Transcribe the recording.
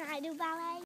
Can I do ballet?